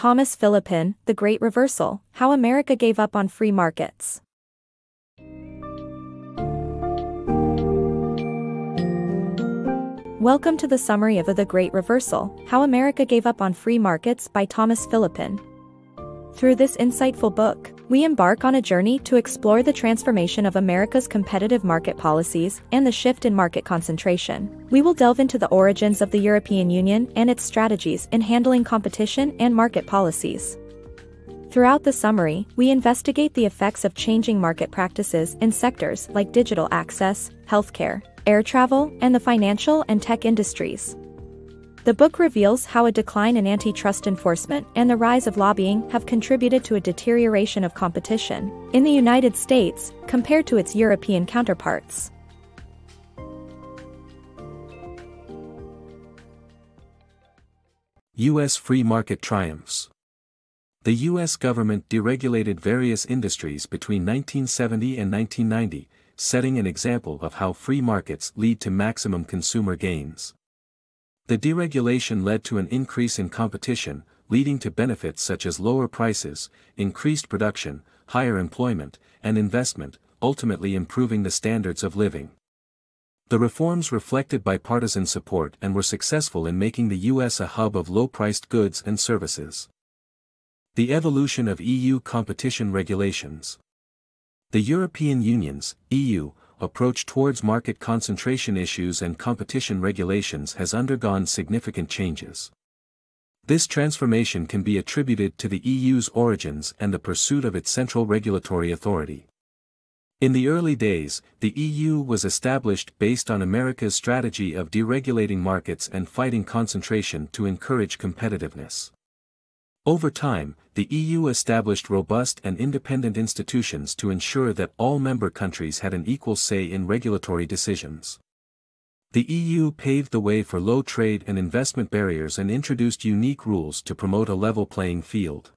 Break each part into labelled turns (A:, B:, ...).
A: Thomas Philippon, The Great Reversal How America Gave Up on Free Markets. Welcome to the summary of The Great Reversal How America Gave Up on Free Markets by Thomas Philippon. Through this insightful book, we embark on a journey to explore the transformation of America's competitive market policies and the shift in market concentration. We will delve into the origins of the European Union and its strategies in handling competition and market policies. Throughout the summary, we investigate the effects of changing market practices in sectors like digital access, healthcare, air travel, and the financial and tech industries. The book reveals how a decline in antitrust enforcement and the rise of lobbying have contributed to a deterioration of competition in the United States compared to its European counterparts.
B: U.S. free market triumphs. The U.S. government deregulated various industries between 1970 and 1990, setting an example of how free markets lead to maximum consumer gains. The deregulation led to an increase in competition, leading to benefits such as lower prices, increased production, higher employment, and investment, ultimately improving the standards of living. The reforms reflected bipartisan support and were successful in making the U.S. a hub of low-priced goods and services. The evolution of EU competition regulations. The European Union's, EU, approach towards market concentration issues and competition regulations has undergone significant changes. This transformation can be attributed to the EU's origins and the pursuit of its central regulatory authority. In the early days, the EU was established based on America's strategy of deregulating markets and fighting concentration to encourage competitiveness. Over time, the EU established robust and independent institutions to ensure that all member countries had an equal say in regulatory decisions. The EU paved the way for low trade and investment barriers and introduced unique rules to promote a level playing field.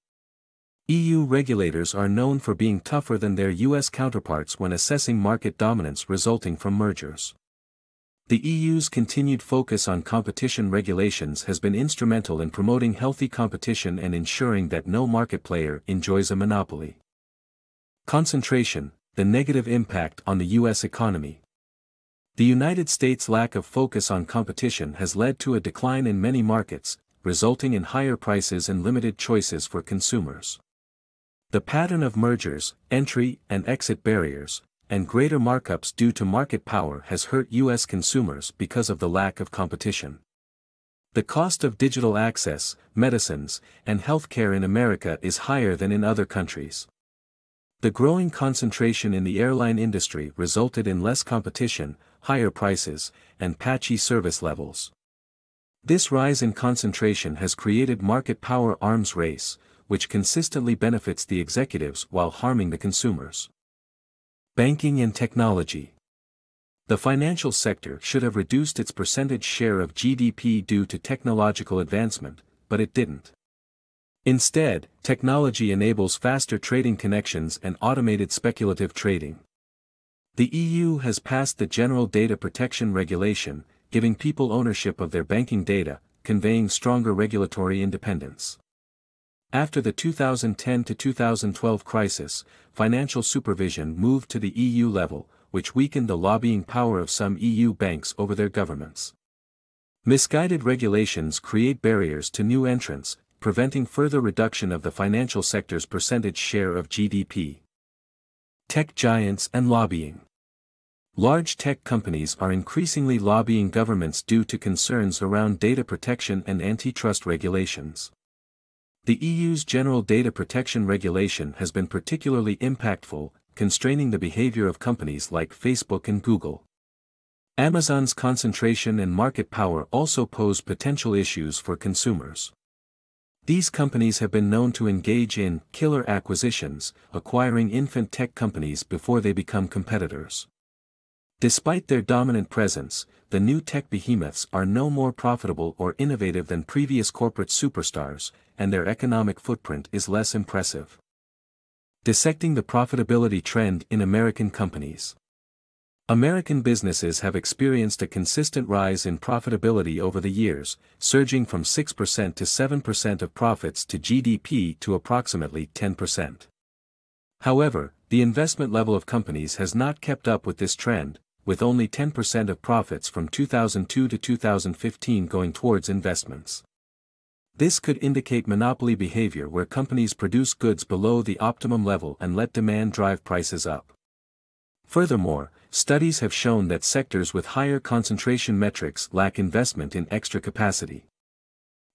B: EU regulators are known for being tougher than their US counterparts when assessing market dominance resulting from mergers. The EU's continued focus on competition regulations has been instrumental in promoting healthy competition and ensuring that no market player enjoys a monopoly. Concentration, the negative impact on the U.S. economy. The United States' lack of focus on competition has led to a decline in many markets, resulting in higher prices and limited choices for consumers. The pattern of mergers, entry and exit barriers, and greater markups due to market power has hurt U.S. consumers because of the lack of competition. The cost of digital access, medicines, and healthcare in America is higher than in other countries. The growing concentration in the airline industry resulted in less competition, higher prices, and patchy service levels. This rise in concentration has created market power arms race, which consistently benefits the executives while harming the consumers. Banking and Technology The financial sector should have reduced its percentage share of GDP due to technological advancement, but it didn't. Instead, technology enables faster trading connections and automated speculative trading. The EU has passed the General Data Protection Regulation, giving people ownership of their banking data, conveying stronger regulatory independence. After the 2010 to 2012 crisis, financial supervision moved to the EU level, which weakened the lobbying power of some EU banks over their governments. Misguided regulations create barriers to new entrants, preventing further reduction of the financial sector's percentage share of GDP. Tech giants and lobbying. Large tech companies are increasingly lobbying governments due to concerns around data protection and antitrust regulations. The EU's General Data Protection Regulation has been particularly impactful, constraining the behavior of companies like Facebook and Google. Amazon's concentration and market power also pose potential issues for consumers. These companies have been known to engage in killer acquisitions, acquiring infant tech companies before they become competitors. Despite their dominant presence, the new tech behemoths are no more profitable or innovative than previous corporate superstars, and their economic footprint is less impressive. Dissecting the profitability trend in American companies. American businesses have experienced a consistent rise in profitability over the years, surging from 6% to 7% of profits to GDP to approximately 10%. However, the investment level of companies has not kept up with this trend, with only 10% of profits from 2002 to 2015 going towards investments. This could indicate monopoly behavior where companies produce goods below the optimum level and let demand drive prices up. Furthermore, studies have shown that sectors with higher concentration metrics lack investment in extra capacity.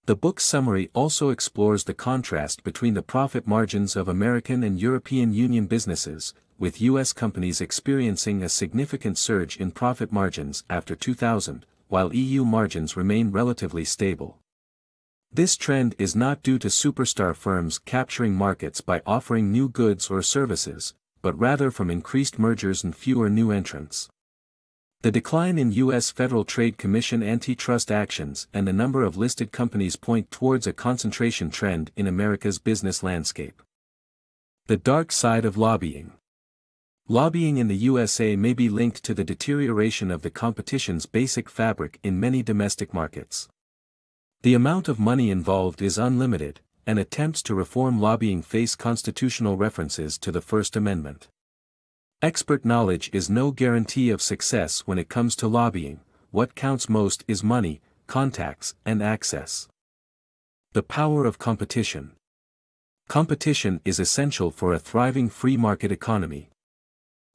B: The book's summary also explores the contrast between the profit margins of American and European Union businesses, with U.S. companies experiencing a significant surge in profit margins after 2000, while EU margins remain relatively stable. This trend is not due to superstar firms capturing markets by offering new goods or services, but rather from increased mergers and fewer new entrants. The decline in U.S. Federal Trade Commission antitrust actions and the number of listed companies point towards a concentration trend in America's business landscape. The dark side of lobbying. Lobbying in the USA may be linked to the deterioration of the competition's basic fabric in many domestic markets. The amount of money involved is unlimited, and attempts to reform lobbying face constitutional references to the First Amendment. Expert knowledge is no guarantee of success when it comes to lobbying, what counts most is money, contacts, and access. The power of competition. Competition is essential for a thriving free market economy.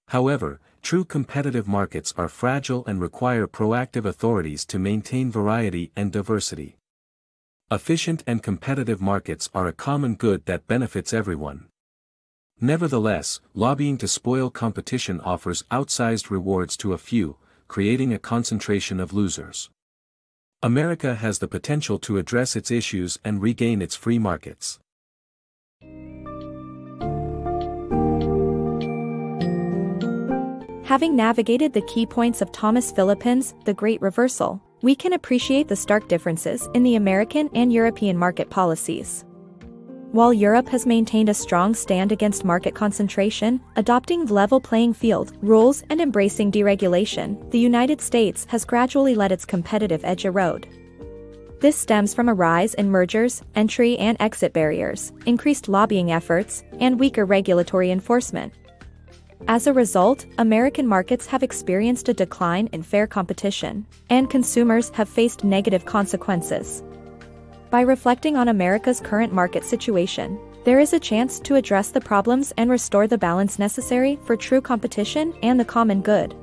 B: However, true competitive markets are fragile and require proactive authorities to maintain variety and diversity. Efficient and competitive markets are a common good that benefits everyone. Nevertheless, lobbying to spoil competition offers outsized rewards to a few, creating a concentration of losers. America has the potential to address its issues and regain its free markets.
A: Having navigated the key points of Thomas Philippon's The Great Reversal, we can appreciate the stark differences in the American and European market policies. While Europe has maintained a strong stand against market concentration, adopting level playing field rules and embracing deregulation, the United States has gradually let its competitive edge erode. This stems from a rise in mergers, entry and exit barriers, increased lobbying efforts, and weaker regulatory enforcement. As a result, American markets have experienced a decline in fair competition, and consumers have faced negative consequences. By reflecting on America's current market situation, there is a chance to address the problems and restore the balance necessary for true competition and the common good.